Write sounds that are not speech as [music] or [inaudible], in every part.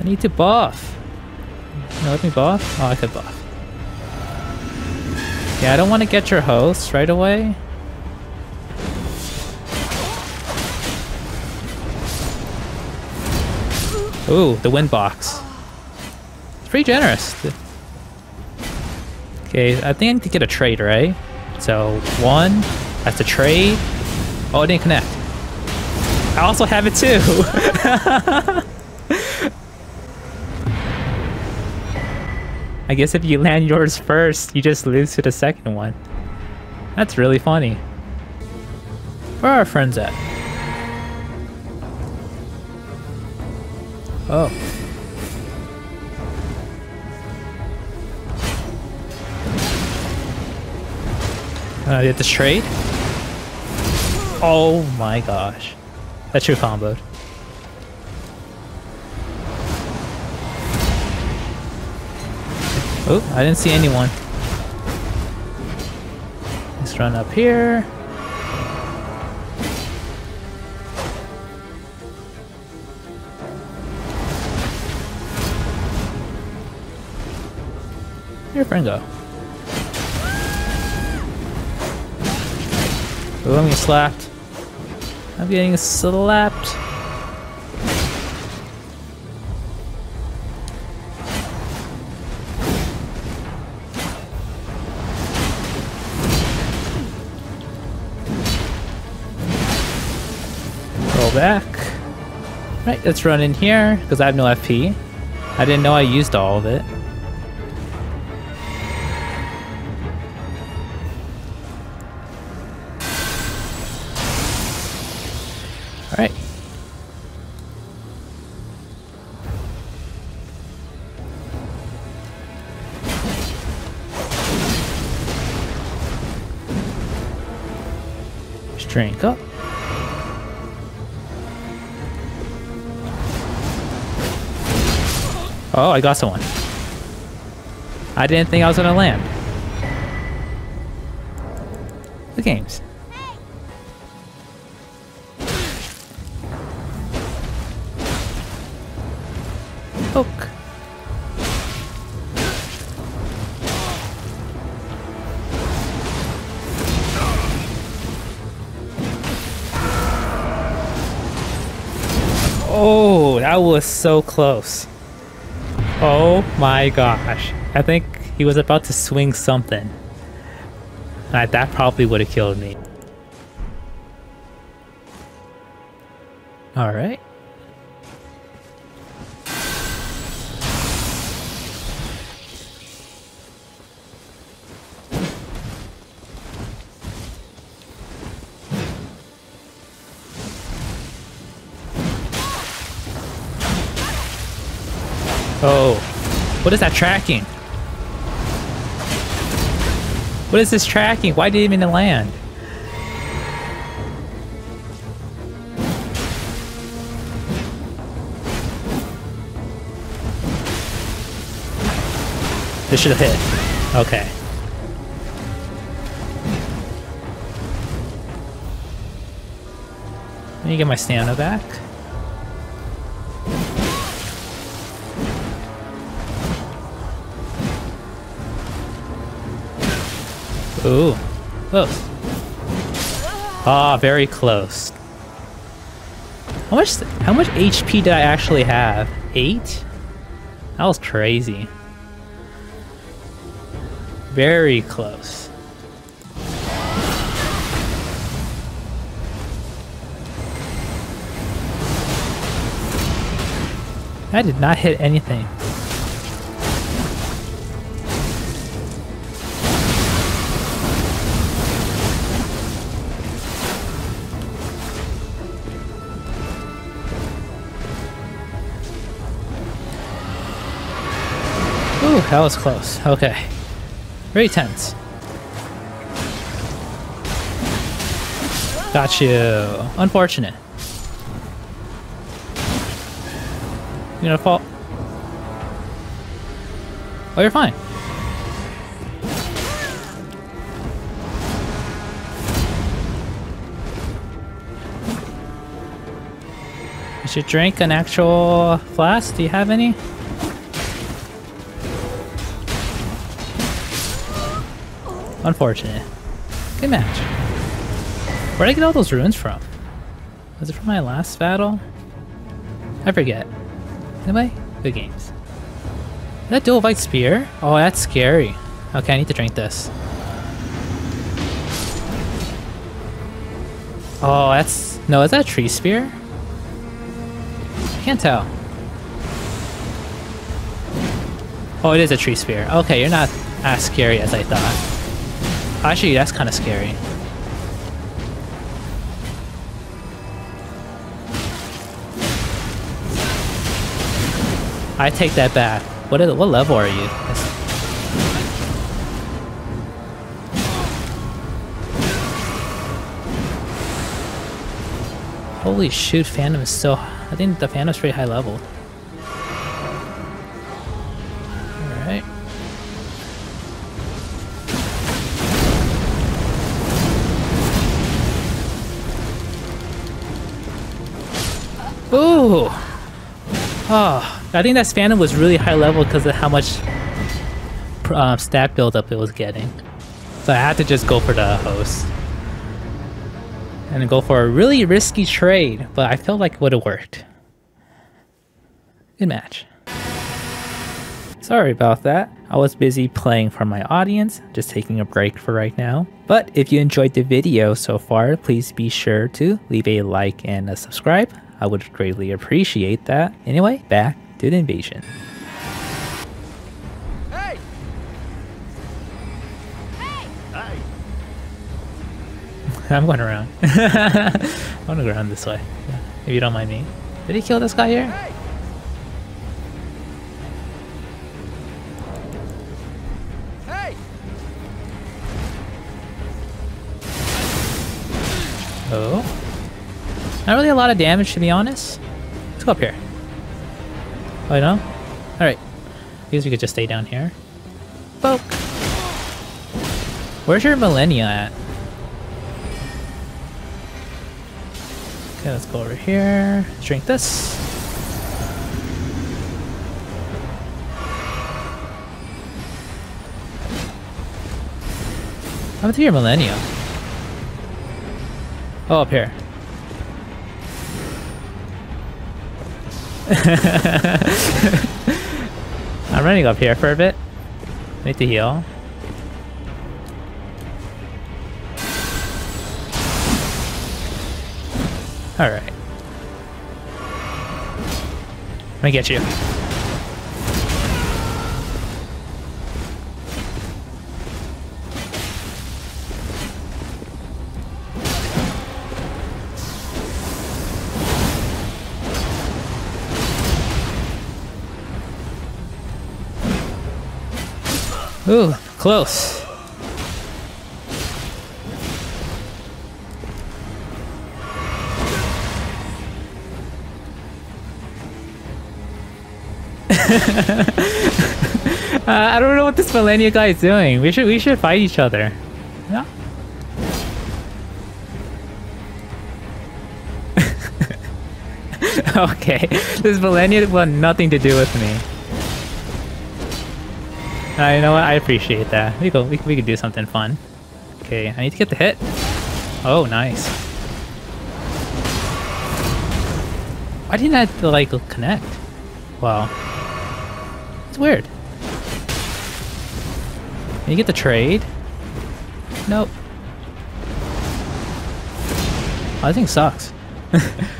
I need to buff. No, let me buff? Oh, I could buff. Yeah, I don't want to get your host right away. Ooh, the wind box. It's pretty generous. Okay, I think I need to get a trade, right? So, one, that's a trade. Oh, it didn't connect. I also have it too. [laughs] I guess if you land yours first, you just lose to the second one. That's really funny. Where are our friends at? Oh. Uh, get this trade? Oh my gosh. That's your comboed. Oh, I didn't see anyone. Let's run up here. Your friend go. Oh, I'm getting slapped. I'm getting slapped. Right, let's run in here, because I have no FP. I didn't know I used all of it. Alright. Drink up. Oh, I got someone. I didn't think I was gonna land. The games. Poke. Oh, that was so close. Oh my gosh. I think he was about to swing something. That probably would have killed me. Alright. What is that tracking? What is this tracking? Why did it even land? This should have hit. Okay. Let me get my stamina back. Ooh, close. Ah, very close. How much? How much HP did I actually have? Eight? That was crazy. Very close. I did not hit anything. That was close. Okay. Very tense. Got you. Unfortunate. You gonna fall? Oh, you're fine. You should drink an actual flask. Do you have any? Unfortunate. Good match. Where'd I get all those runes from? Was it from my last battle? I forget. Anyway, good games. That dual white spear? Oh, that's scary. Okay, I need to drink this. Oh, that's... No, is that a tree spear? I can't tell. Oh, it is a tree spear. Okay, you're not as scary as I thought. Actually, that's kind of scary. I take that back. What, is, what level are you? Holy shoot, Phantom is so... I think the Phantom's pretty high level. Oh, I think that Phantom was really high level because of how much um, stat buildup it was getting. So I had to just go for the host and go for a really risky trade, but I felt like it would have worked. Good match. Sorry about that. I was busy playing for my audience, just taking a break for right now. But if you enjoyed the video so far, please be sure to leave a like and a subscribe. I would greatly appreciate that. Anyway, back to the invasion. [laughs] I'm going around. I want to go around this way. If you don't mind me. Did he kill this guy here? Hey. Hey. Oh. Not really a lot of damage, to be honest. Let's go up here. Oh, know. Alright. I guess we could just stay down here. Poke! Where's your Malenia at? Okay, let's go over here. Drink this. How to your Malenia? Oh, up here. [laughs] I'm running up here for a bit. Need to heal. Alright. Let me get you. Ooh, close. [laughs] uh, I don't know what this Malenia guy is doing. We should we should fight each other. Yeah. [laughs] okay, this Malenia want nothing to do with me. Uh, you know what? I appreciate that. We go. We we could do something fun. Okay, I need to get the hit. Oh, nice. Why didn't I like connect? Wow it's weird. Can you get the trade? Nope. Oh, I think sucks. [laughs]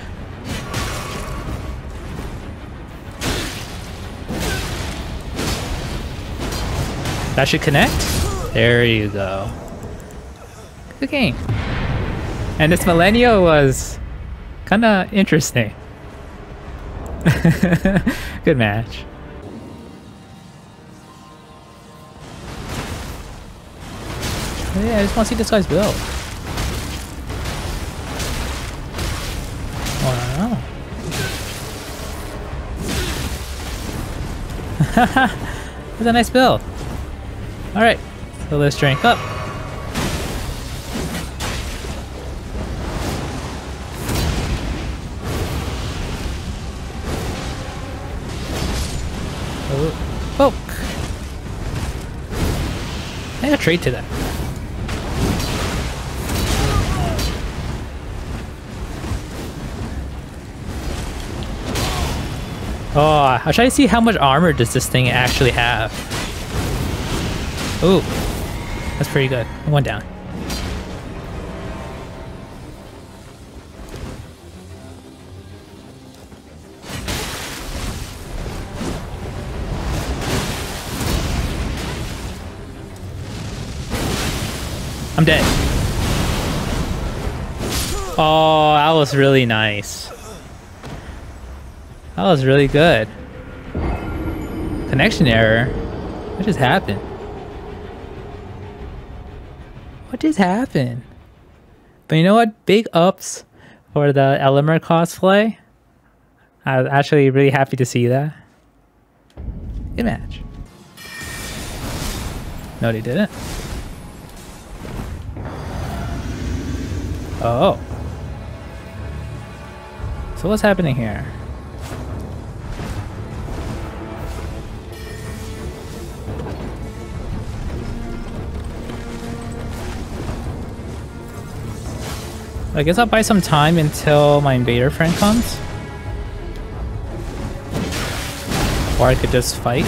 that should connect? There you go. Good game. And this Malenia was kinda interesting. [laughs] Good match. Yeah, I just want to see this guy's build. Wow. [laughs] That's a nice build. Alright, so let's drink up. Oh, poke. I got trade to that. Oh, I'll try to see how much armor does this thing actually have. Ooh, that's pretty good. One down. I'm dead. Oh, that was really nice. That was really good. Connection error? What just happened? What just happened? But you know what? Big ups for the Elmer cosplay. I was actually really happy to see that. Good match. No, they didn't. Oh. So what's happening here? I guess I'll buy some time until my invader friend comes. Or I could just fight.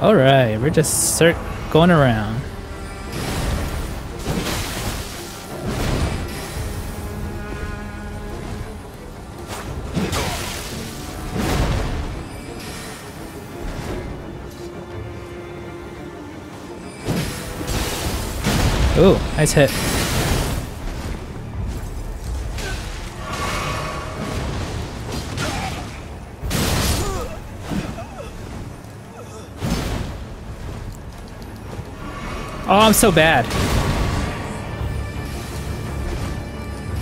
Alright, we're just going around. Ooh, nice hit. Oh, I'm so bad.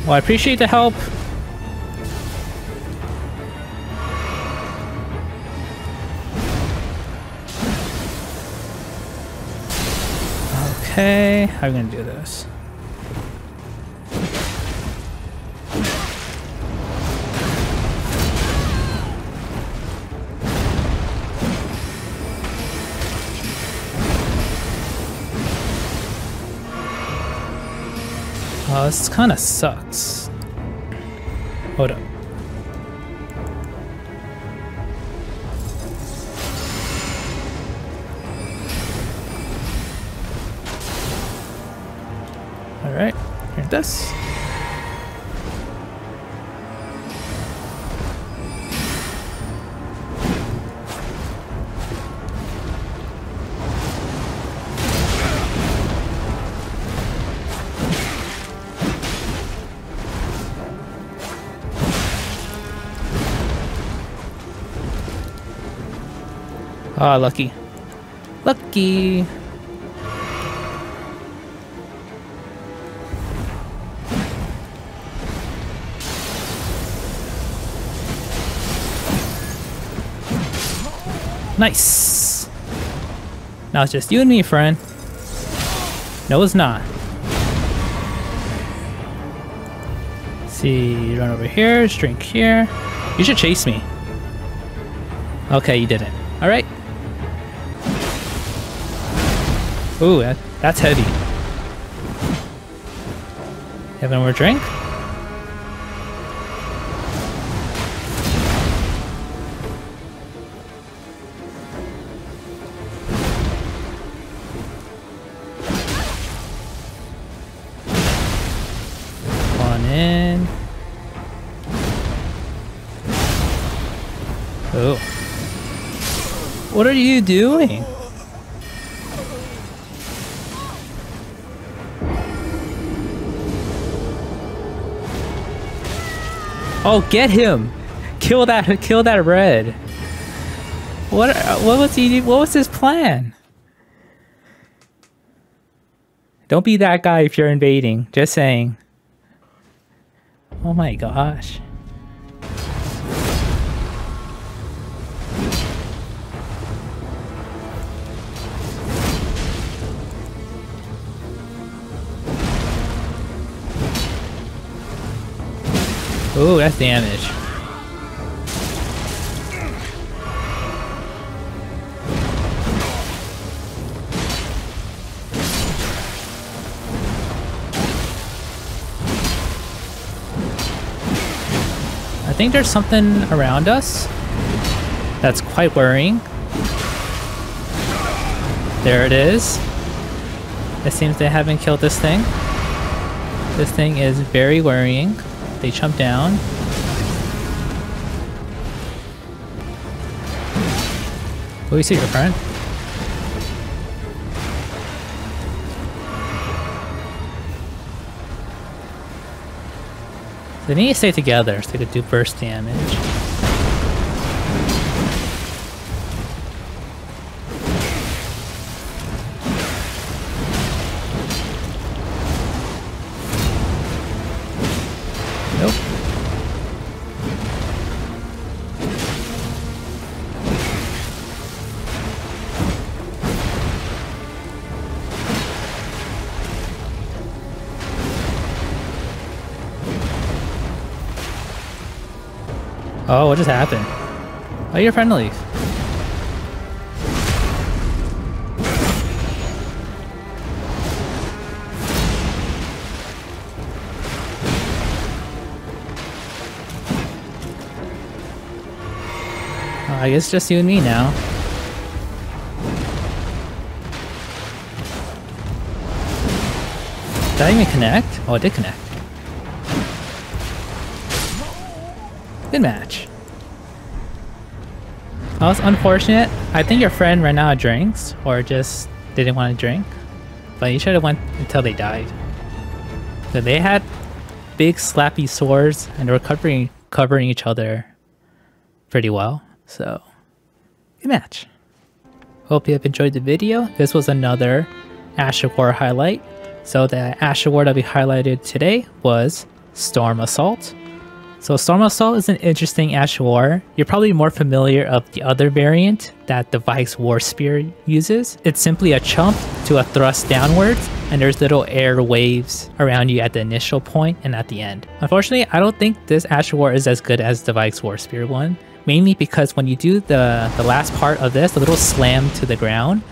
Well, I appreciate the help. Okay, how are we gonna do this? Oh, this kind of sucks. Hold up. Alright, here this. Ah, lucky. Lucky. Nice. Now it's just you and me, friend. No, it's not. Let's see, run over here, drink here. You should chase me. Okay, you didn't. All right. Ooh, that, that's heavy. Have more drink? What are you doing? Oh, get him! Kill that! [laughs] Kill that red! What? What was he? What was his plan? Don't be that guy if you're invading. Just saying. Oh my gosh. Ooh, that's damage. I think there's something around us that's quite worrying. There it is. It seems they haven't killed this thing. This thing is very worrying. They jump down. What do you see, your friend? They need to stay together so they could do burst damage. Oh, what just happened? Oh, you're friendly. I guess just you and me now. Did I even connect? Oh, it did connect. Good match. That was unfortunate. I think your friend ran out of drinks or just didn't want to drink. But you should have went until they died. So they had big slappy swords and they were covering covering each other pretty well. So good match. Hope you have enjoyed the video. This was another Ash War highlight. So the Ash War that we highlighted today was Storm Assault. So Storm Assault is an interesting Ash War. You're probably more familiar of the other variant that the Vyke's War Spear uses. It's simply a chump to a thrust downwards, and there's little air waves around you at the initial point and at the end. Unfortunately, I don't think this Ash War is as good as the Vyke's War Spear one, mainly because when you do the, the last part of this, the little slam to the ground,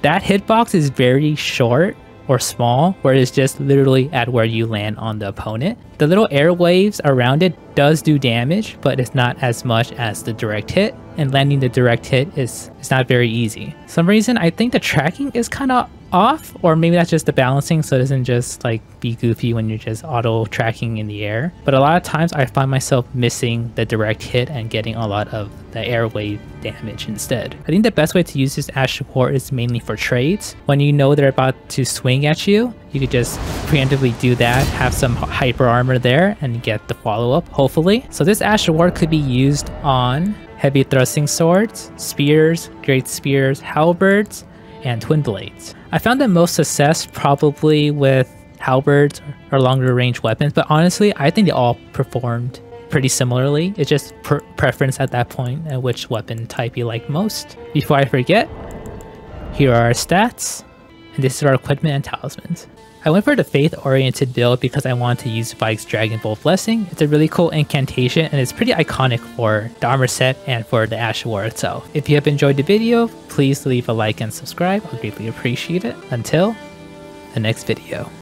that hitbox is very short or small, where it's just literally at where you land on the opponent. The little air waves around it does do damage, but it's not as much as the direct hit, and landing the direct hit is, is not very easy. Some reason I think the tracking is kind of off, or maybe that's just the balancing so it doesn't just like be goofy when you're just auto tracking in the air. But a lot of times I find myself missing the direct hit and getting a lot of the airway damage instead. I think the best way to use this Ash support is mainly for trades. When you know they're about to swing at you, you could just preemptively do that, have some hyper armor there, and get the follow-up, hopefully. So this Ash Award could be used on heavy thrusting swords, spears, great spears, halberds, and twin blades. I found the most success probably with halberds or longer range weapons, but honestly, I think they all performed pretty similarly. It's just preference at that point and which weapon type you like most. Before I forget, here are our stats, and this is our equipment and talismans. I went for the faith-oriented build because I wanted to use Vyke's Dragon Bolt Blessing. It's a really cool incantation and it's pretty iconic for the armor set and for the Ash War itself. If you have enjoyed the video, please leave a like and subscribe. I'll greatly appreciate it. Until the next video.